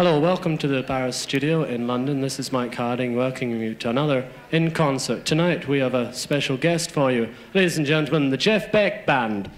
Hello, welcome to the Paris Studio in London. This is Mike Harding welcoming you to another in concert. Tonight we have a special guest for you. Ladies and gentlemen, the Jeff Beck Band.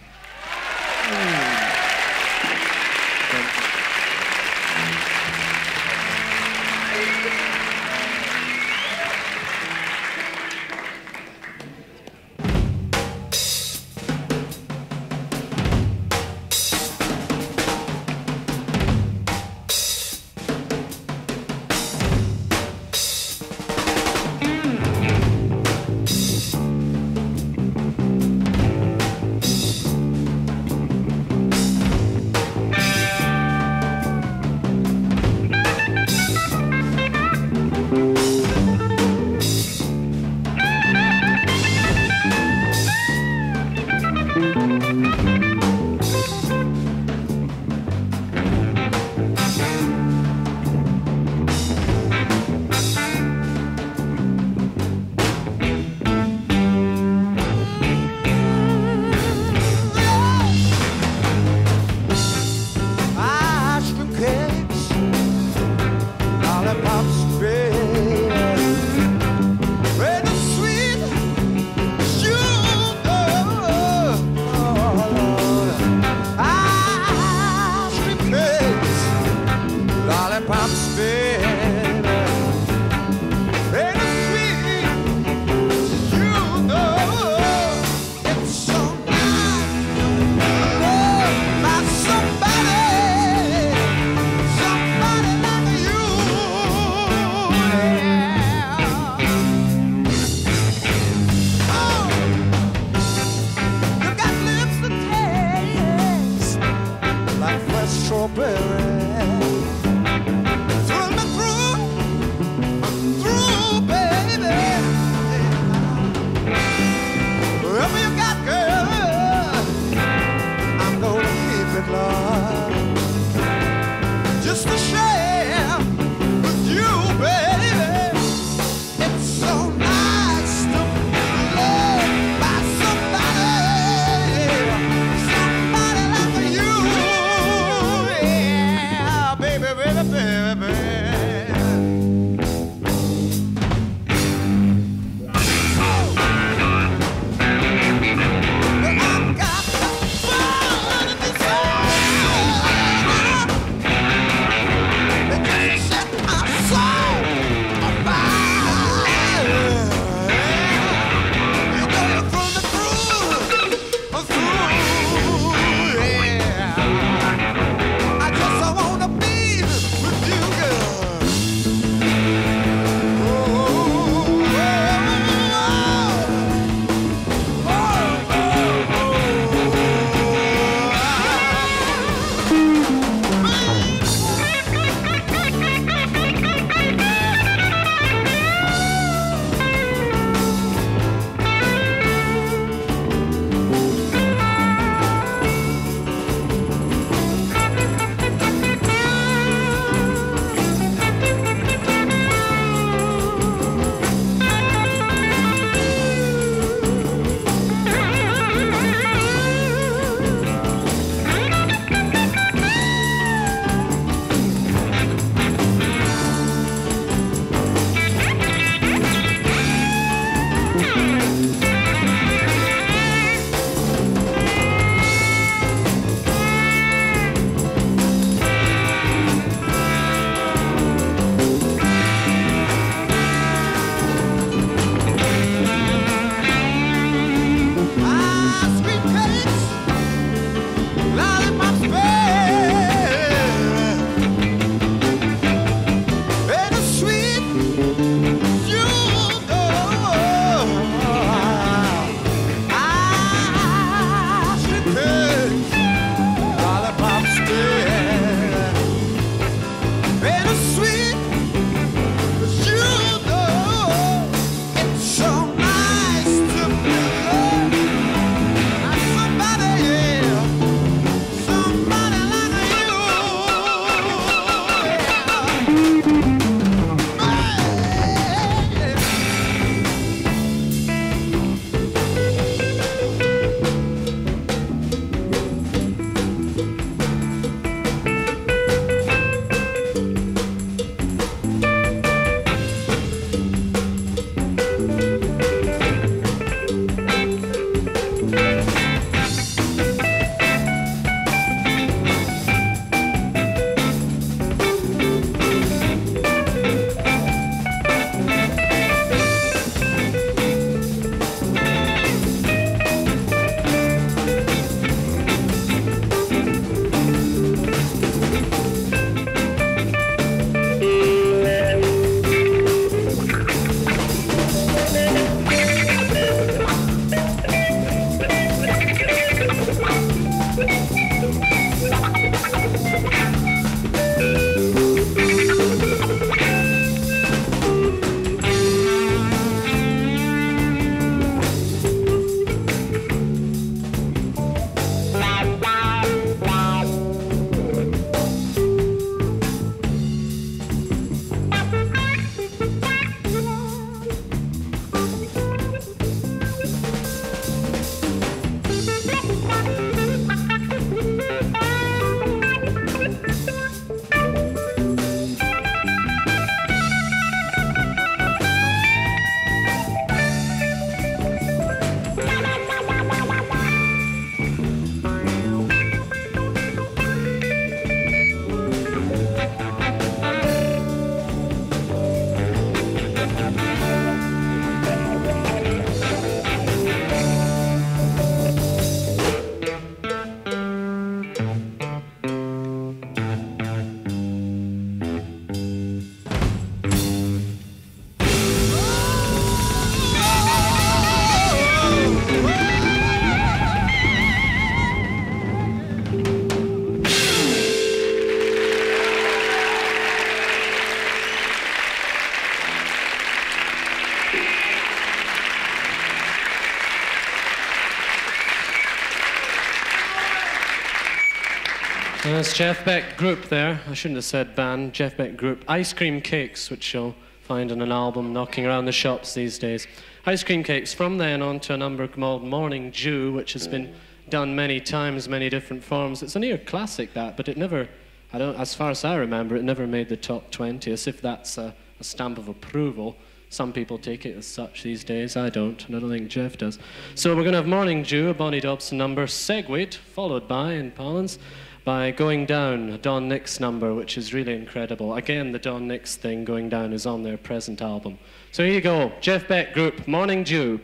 Jeff Beck Group there. I shouldn't have said band. Jeff Beck Group. Ice Cream Cakes, which you'll find on an album knocking around the shops these days. Ice Cream Cakes. From then on to a number called Morning Dew, which has been done many times, many different forms. It's a near classic, that, but it never, I don't, as far as I remember, it never made the top 20, as if that's a, a stamp of approval. Some people take it as such these days. I don't, and I don't think Jeff does. So we're going to have Morning Dew, a Bonnie Dobson number, Segued, followed by, in Pollens, by Going Down, Don Nix number, which is really incredible. Again, the Don Nix thing, Going Down, is on their present album. So here you go, Jeff Beck Group, Morning Dew.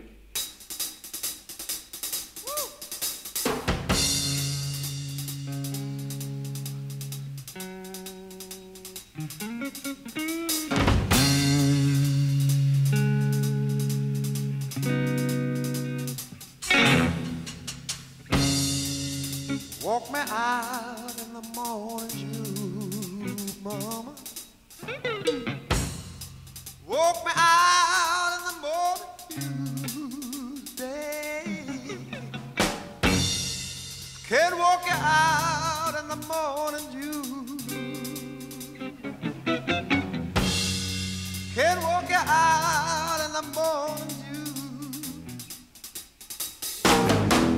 Out in the morning dew. Can't walk you out in the morning dew.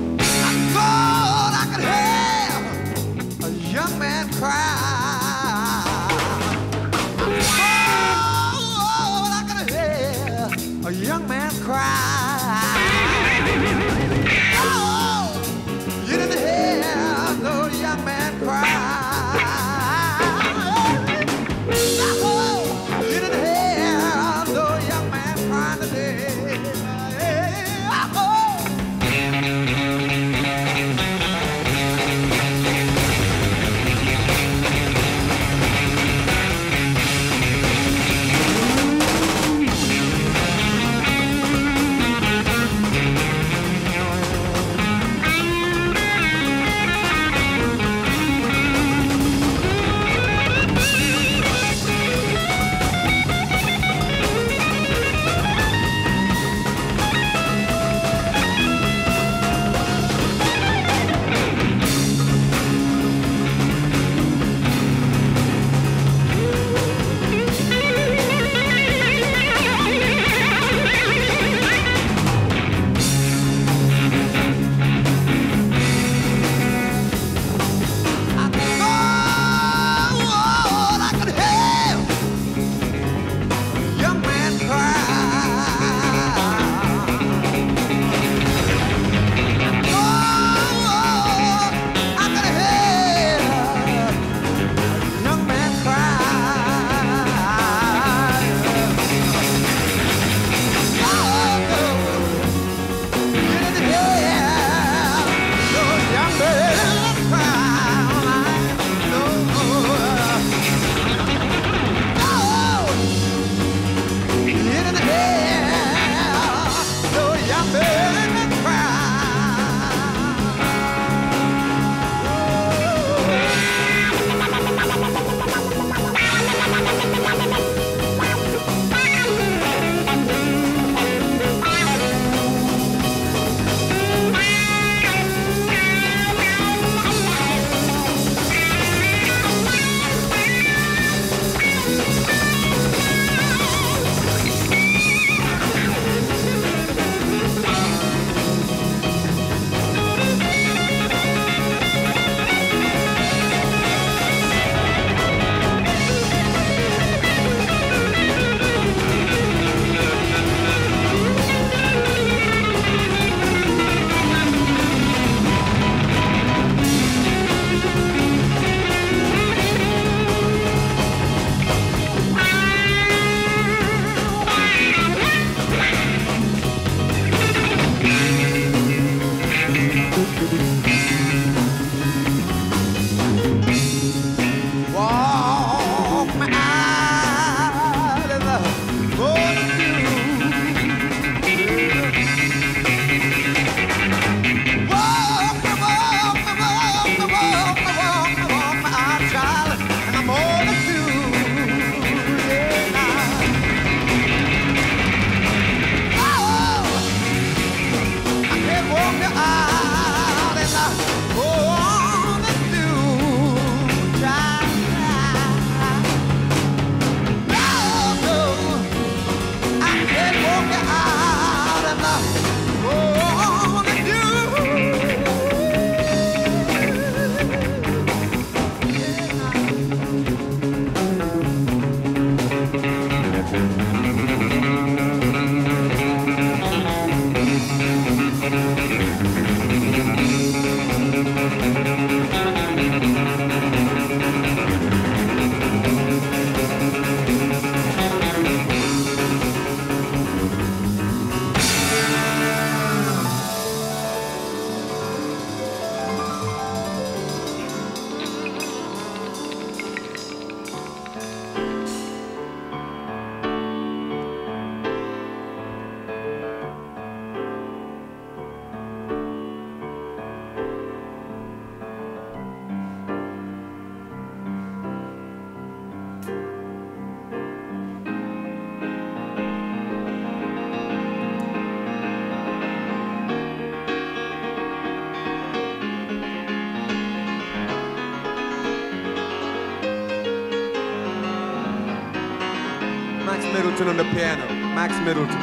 I thought I could hear a young man cry. Piano. Max Middleton.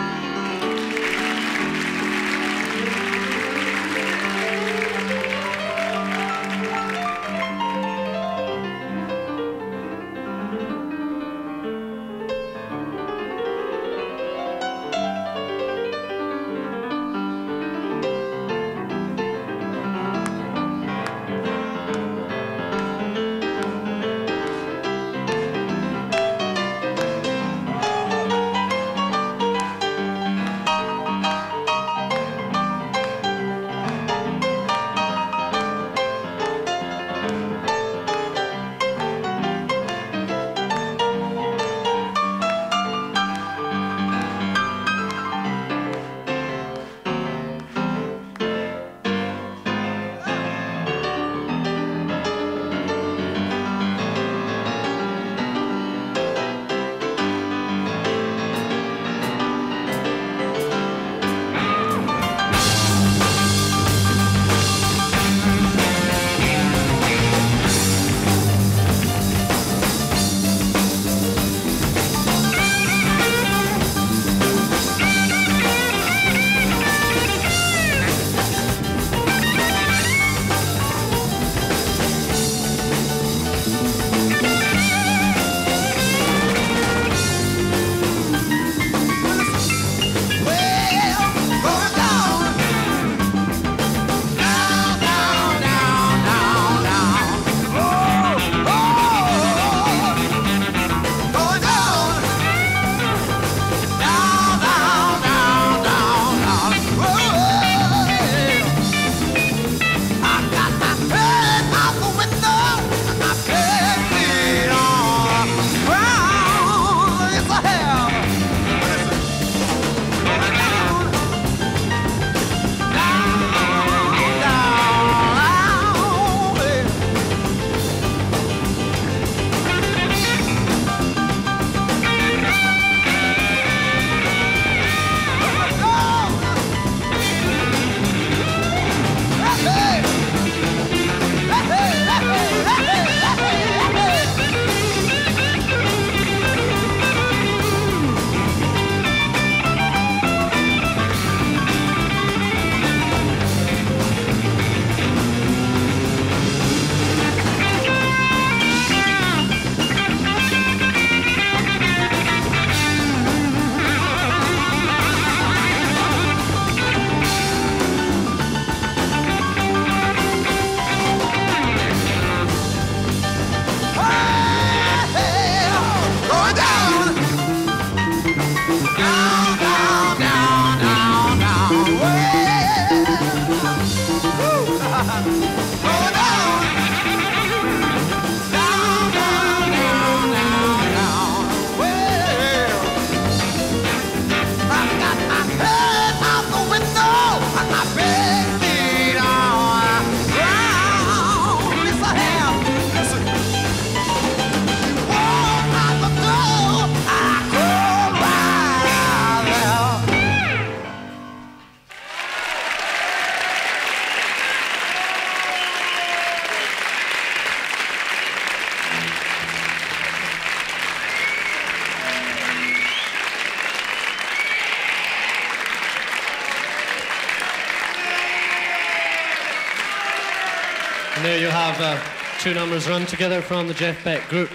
Two numbers run together from the Jeff Beck group.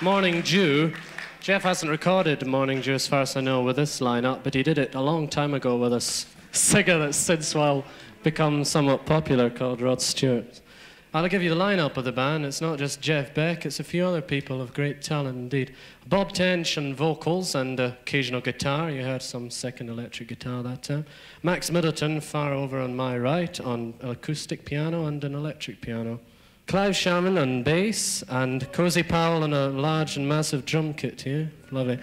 Morning Dew. Jeff hasn't recorded Morning Dew as far as I know with this lineup, but he did it a long time ago with a singer that's since well become somewhat popular called Rod Stewart. I'll give you the lineup of the band. It's not just Jeff Beck, it's a few other people of great talent indeed. Bob Tench on vocals and occasional guitar. You heard some second electric guitar that time. Max Middleton, far over on my right, on acoustic piano and an electric piano. Clive Chaman on bass, and Cozy Powell on a large and massive drum kit here. Lovely.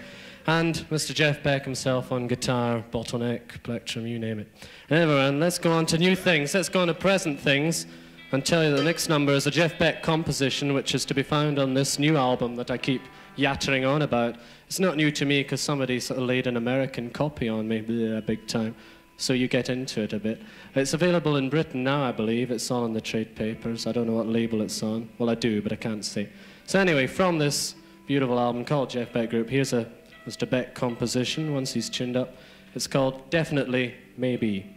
And Mr. Jeff Beck himself on guitar, bottleneck, plectrum, you name it. Everyone, let's go on to new things. Let's go on to present things and tell you that the next number is a Jeff Beck composition, which is to be found on this new album that I keep yattering on about. It's not new to me because somebody sort of laid an American copy on me, bleh, big time. So you get into it a bit. It's available in Britain now, I believe. It's in the trade papers. I don't know what label it's on. Well, I do, but I can't see. So anyway, from this beautiful album called Jeff Beck Group, here's a Mr. Beck composition once he's tuned up. It's called Definitely Maybe.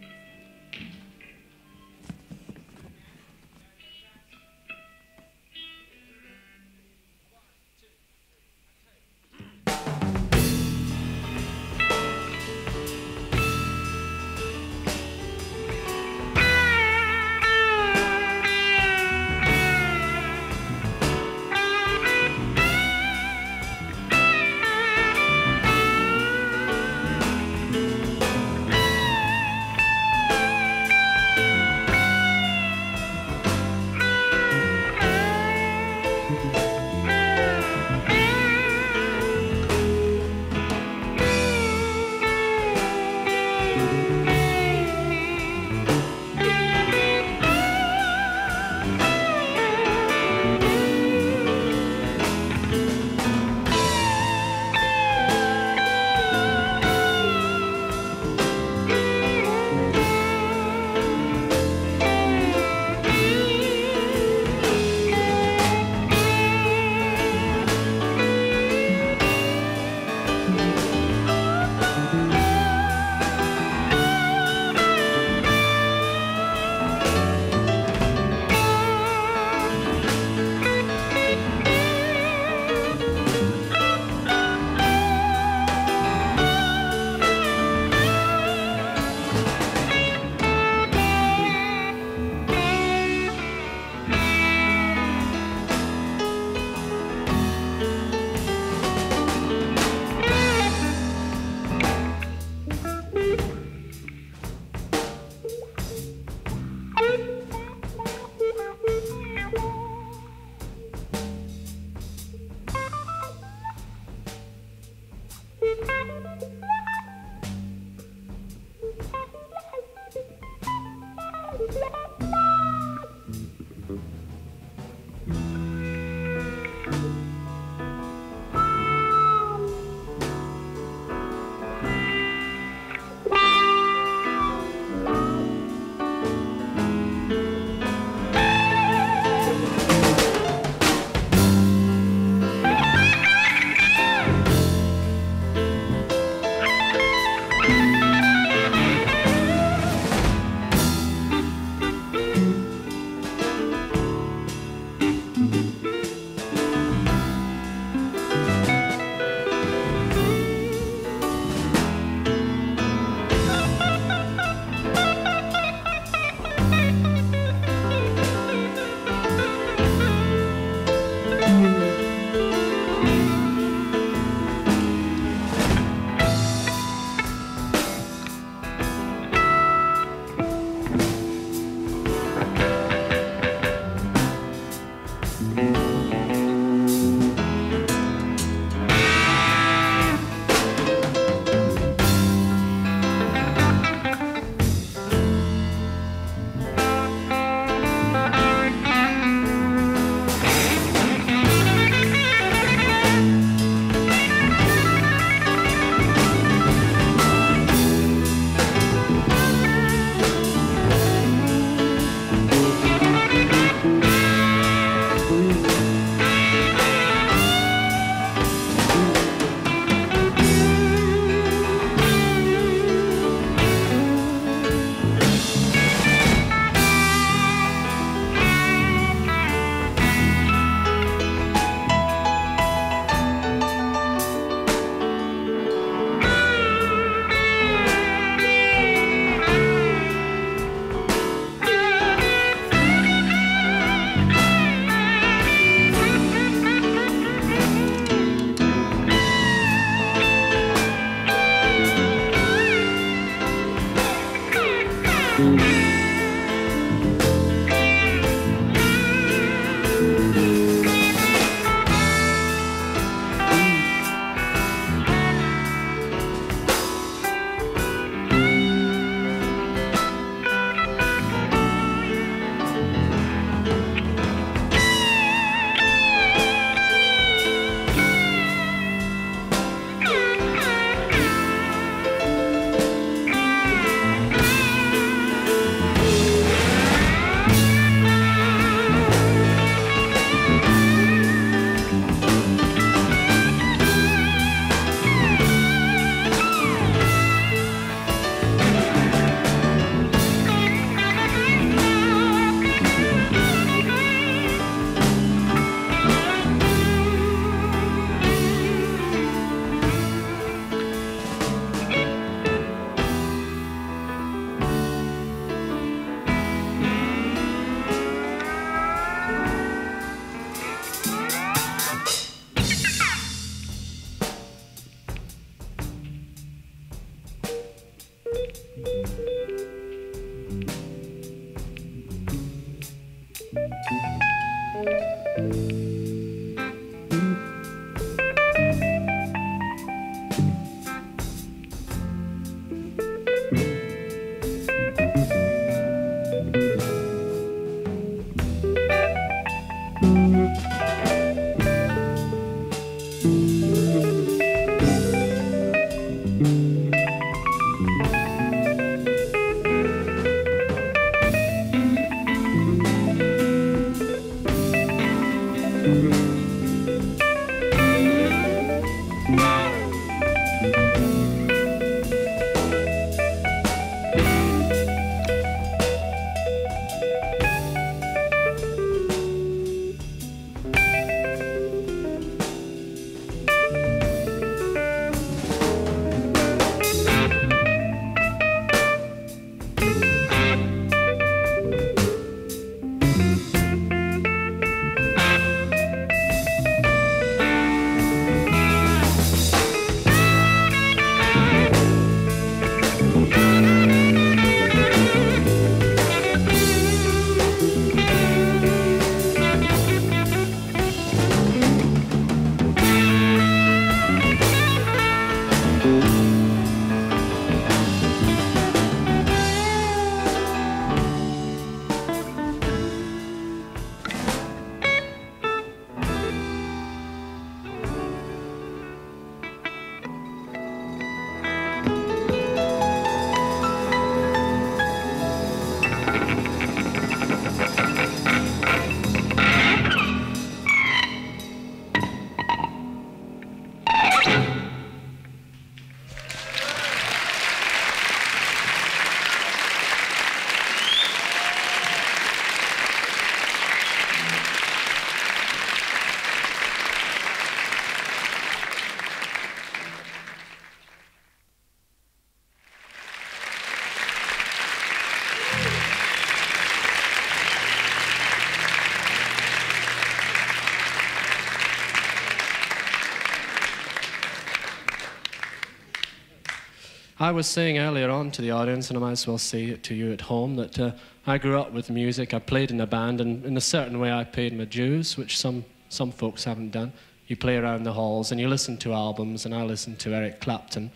I was saying earlier on to the audience, and I might as well say it to you at home, that uh, I grew up with music. I played in a band, and in a certain way, I paid my dues, which some, some folks haven't done. You play around the halls, and you listen to albums, and I listened to Eric Clapton,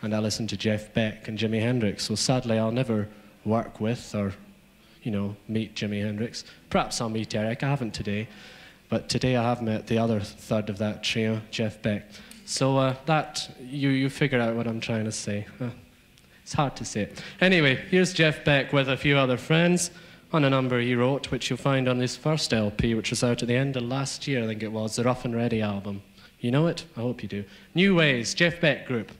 and I listened to Jeff Beck and Jimi Hendrix. So sadly, I'll never work with or, you know, meet Jimi Hendrix. Perhaps I'll meet Eric. I haven't today, but today I have met the other third of that trio, Jeff Beck. So uh, that, you, you figure out what I'm trying to say. It's hard to say. Anyway, here's Jeff Beck with a few other friends on a number he wrote, which you'll find on his first LP, which was out at the end of last year, I think it was, the Rough and Ready album. You know it? I hope you do. New Ways, Jeff Beck Group.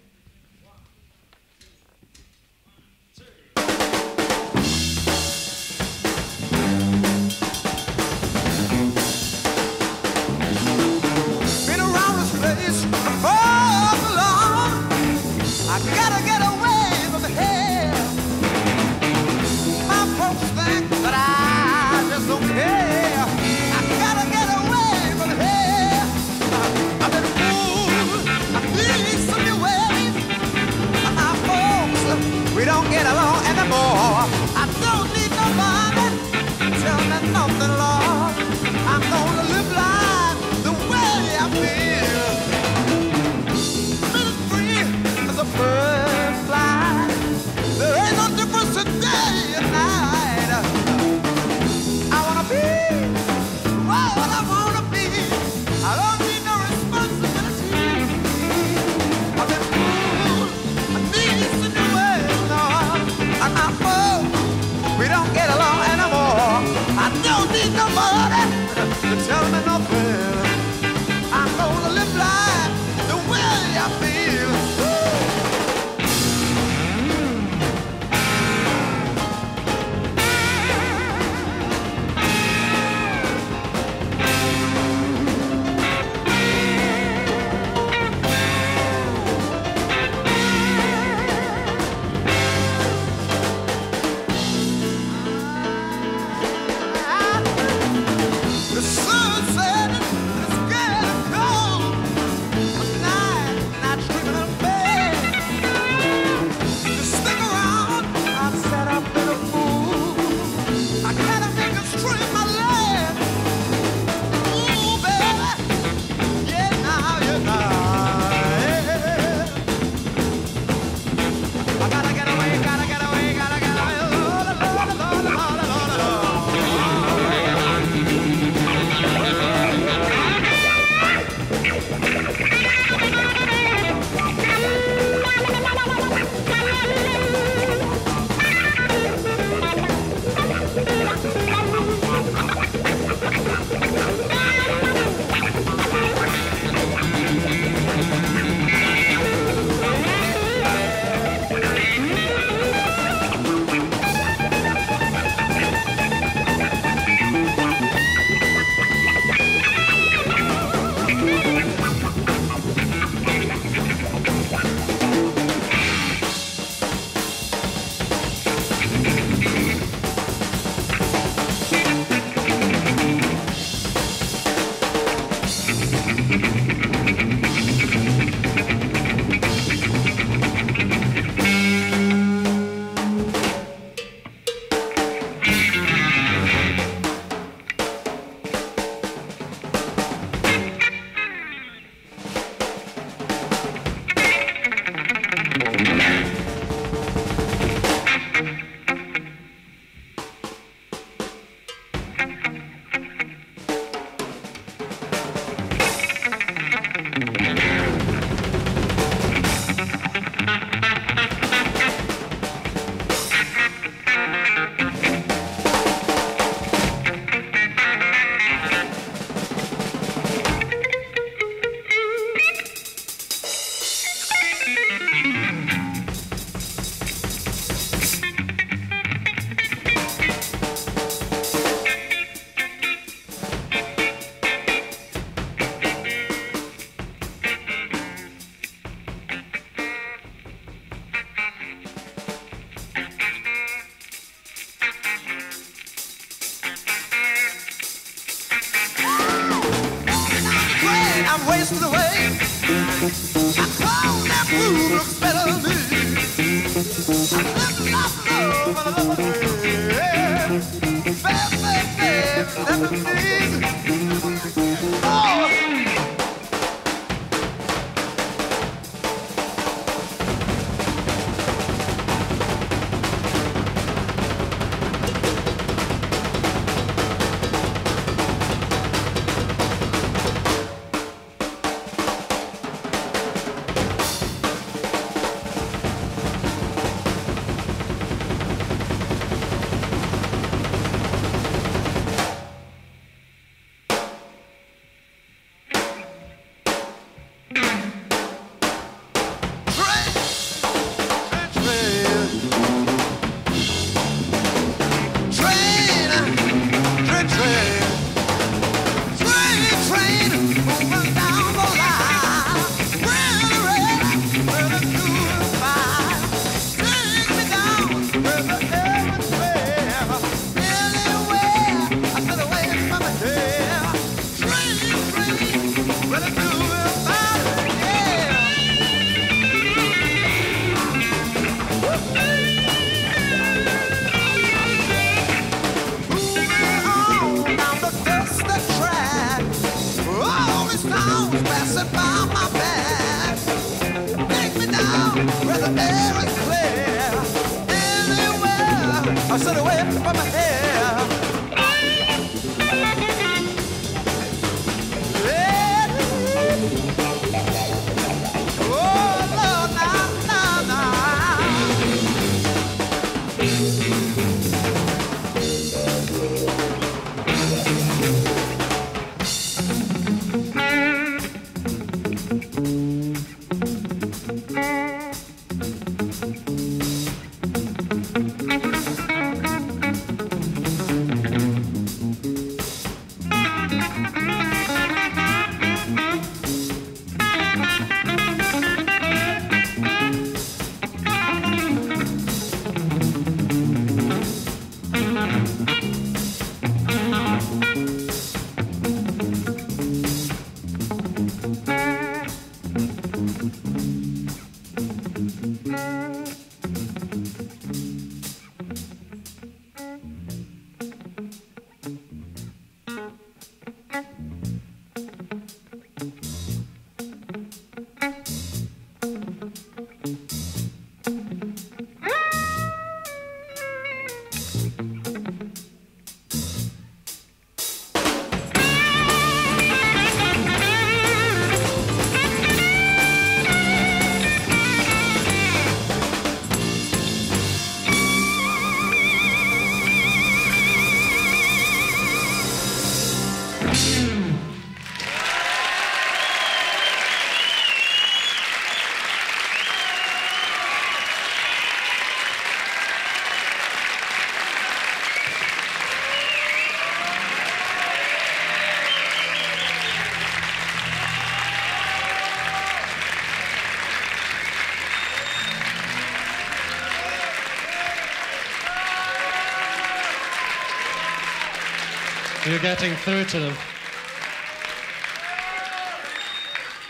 You're getting through to them.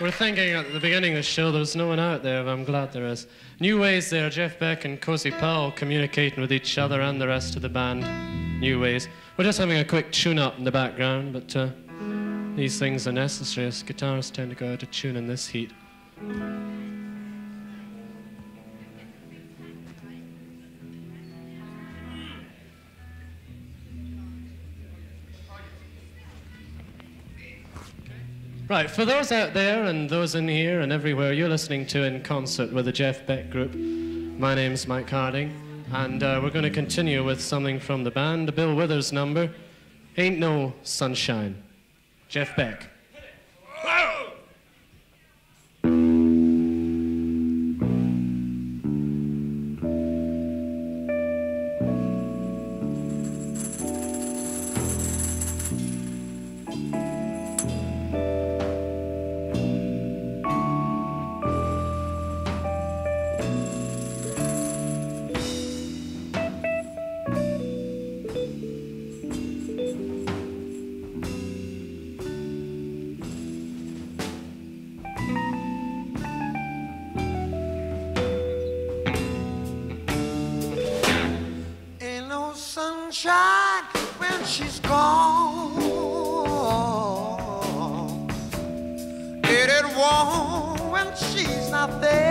We're thinking at the beginning of the show there was no one out there, but I'm glad there is. New ways there, Jeff Beck and Cozy Powell communicating with each other and the rest of the band. New ways. We're just having a quick tune up in the background, but uh, these things are necessary as guitarists tend to go out of tune in this heat. Right, for those out there and those in here and everywhere, you're listening to In Concert with the Jeff Beck Group. My name's Mike Harding, and uh, we're going to continue with something from the band, Bill Withers number, Ain't No Sunshine. Jeff Beck. she's gone. It it warm when she's not there.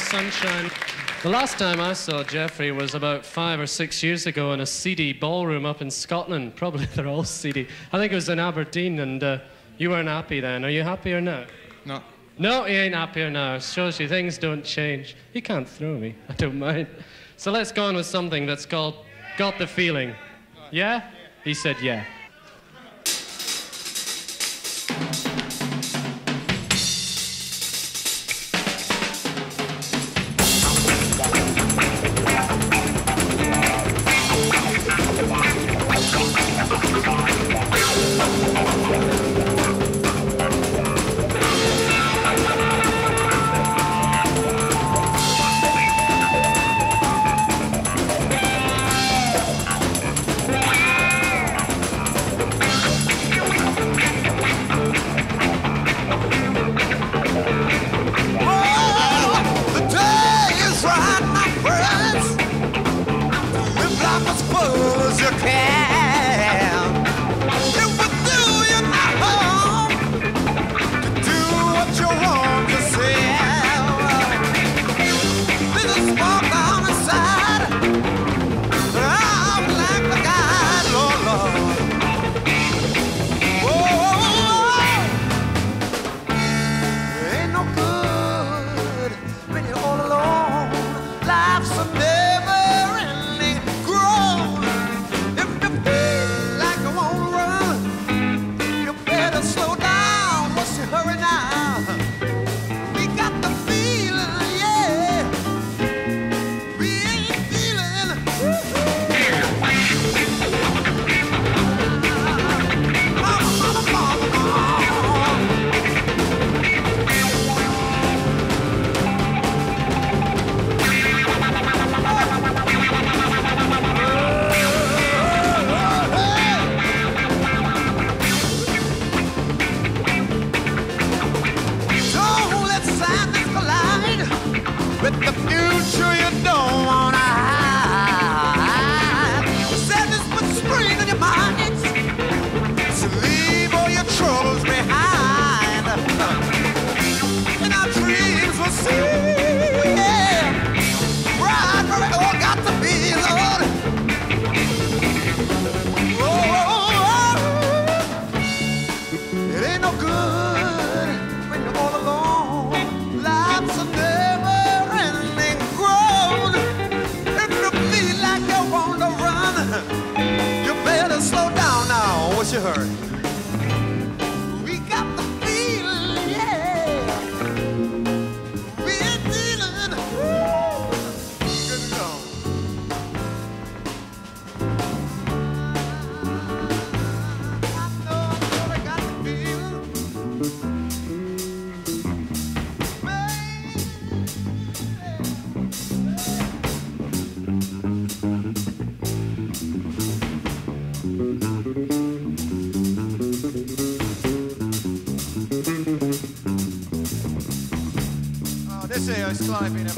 sunshine. The last time I saw Jeffrey was about five or six years ago in a seedy ballroom up in Scotland. Probably they're all seedy. I think it was in Aberdeen, and uh, you weren't happy then. Are you happier now? No. No, he ain't happier now. Shows you things don't change. He can't throw me. I don't mind. So let's go on with something that's called Got the Feeling. Yeah? He said yeah.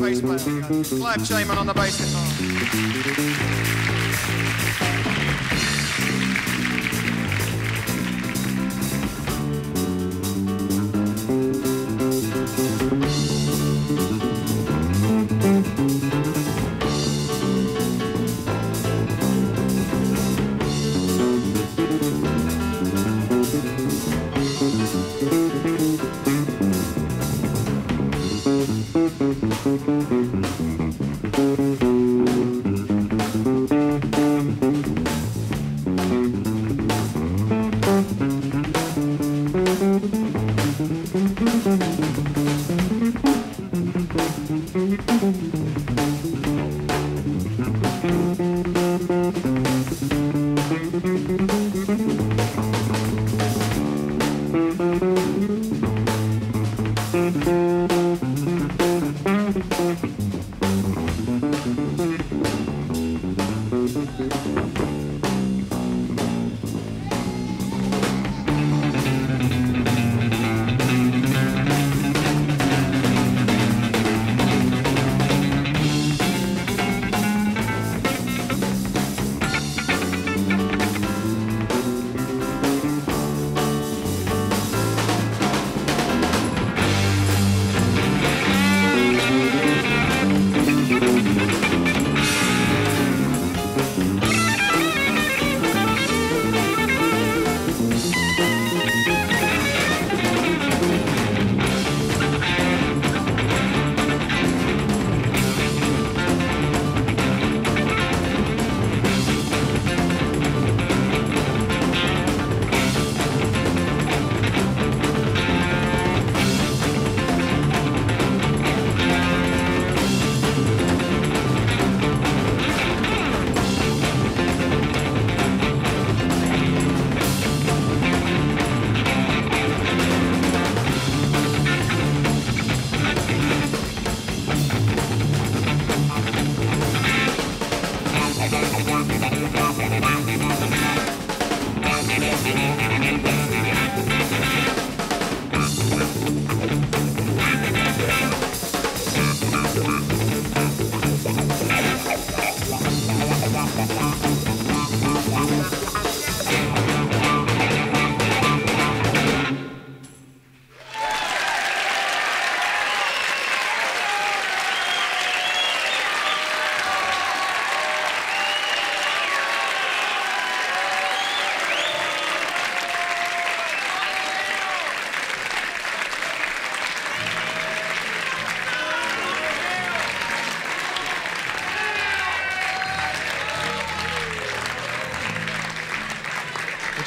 bass player. Clive on the bass guitar.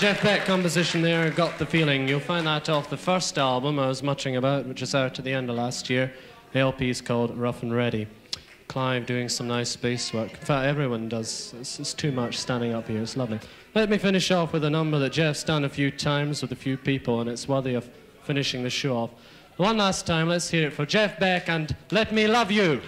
Jeff Beck composition there, Got the Feeling. You'll find that off the first album I was muttering about, which is out at the end of last year. The LP is called Rough and Ready. Clive doing some nice bass work. In fact, everyone does. It's, it's too much standing up here. It's lovely. Let me finish off with a number that Jeff's done a few times with a few people, and it's worthy of finishing the show off. One last time, let's hear it for Jeff Beck and Let Me Love You.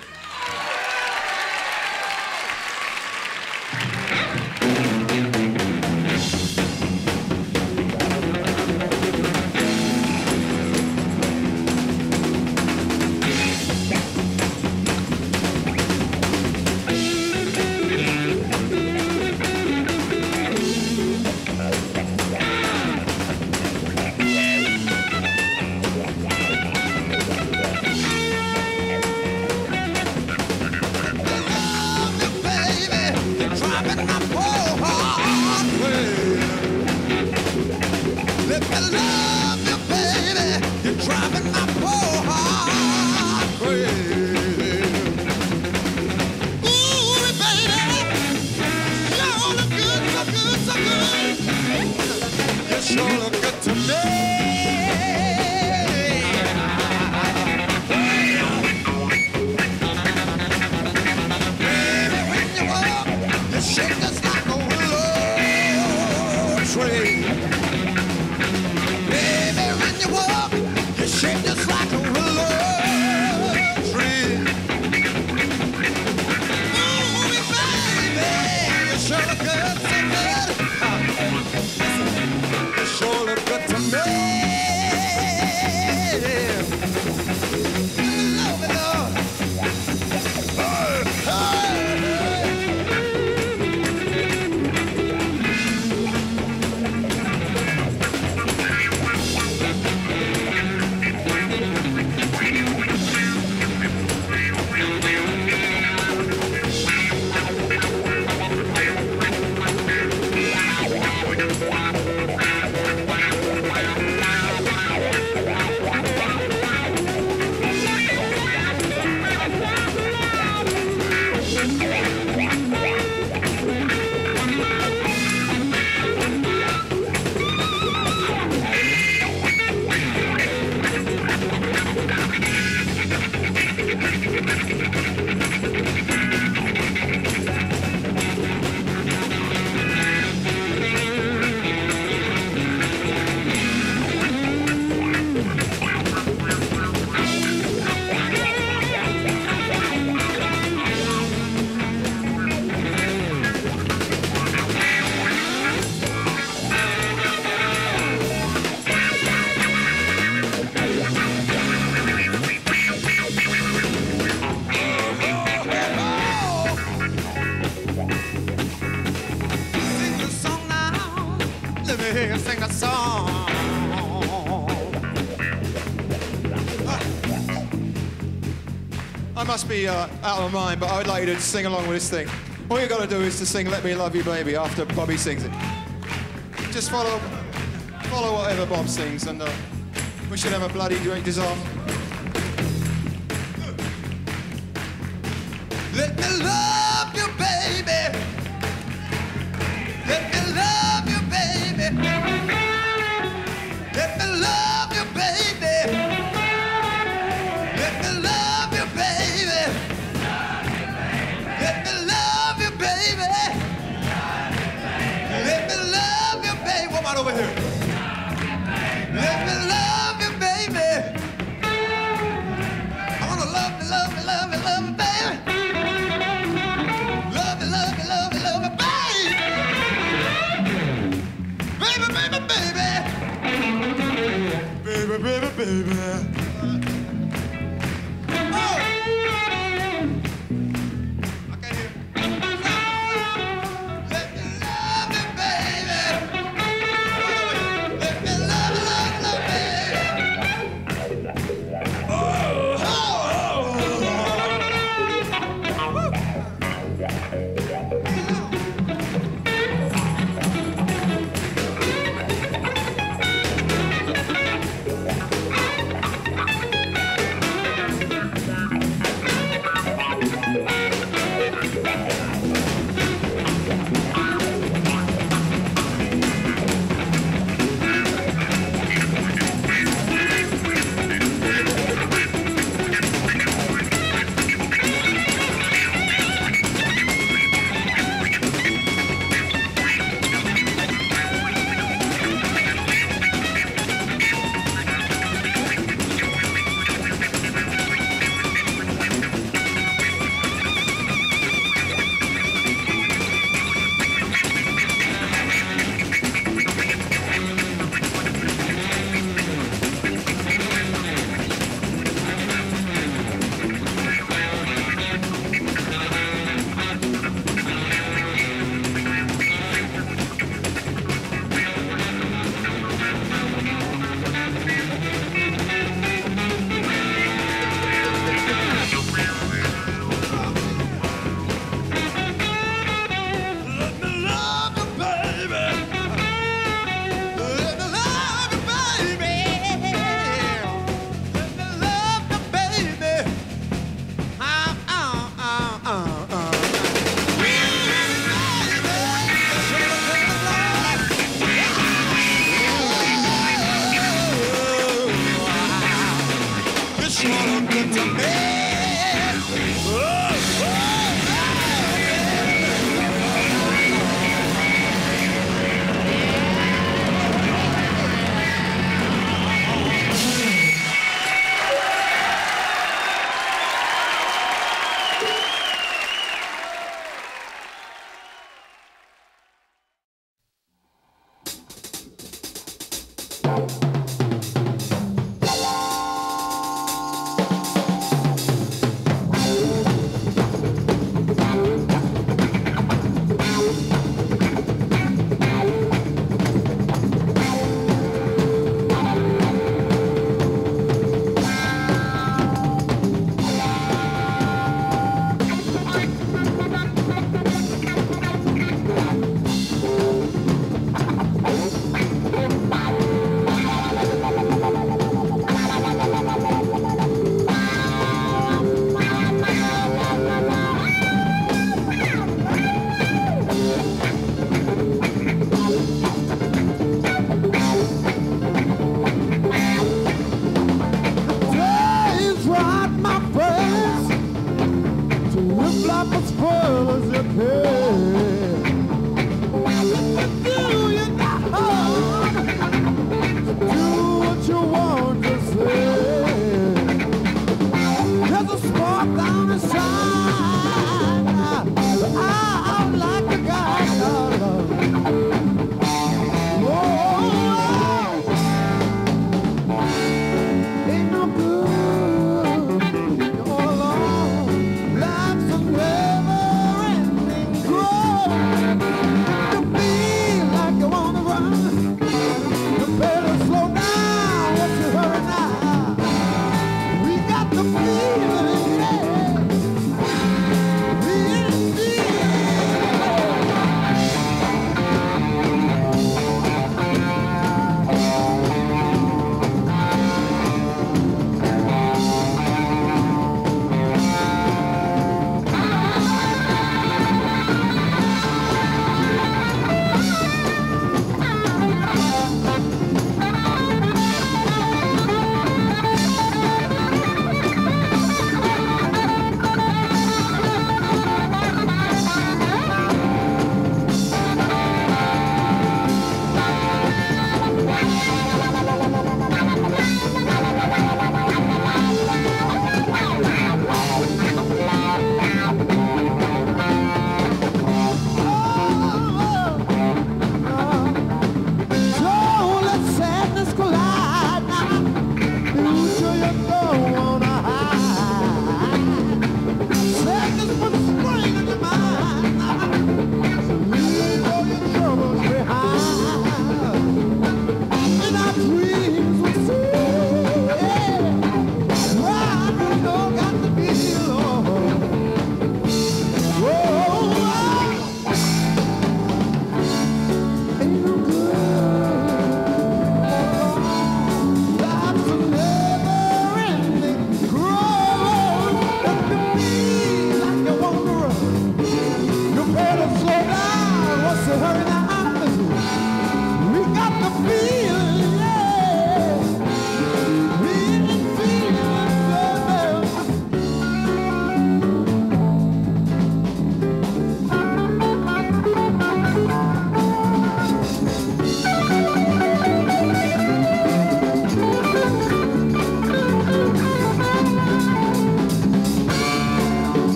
Must be uh, out of my mind, but I'd like you to sing along with this thing. All you've got to do is to sing "Let Me Love You, Baby" after Bobby sings it. Just follow, follow whatever Bob sings, and uh, we should have a bloody great disaster. baby.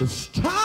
Time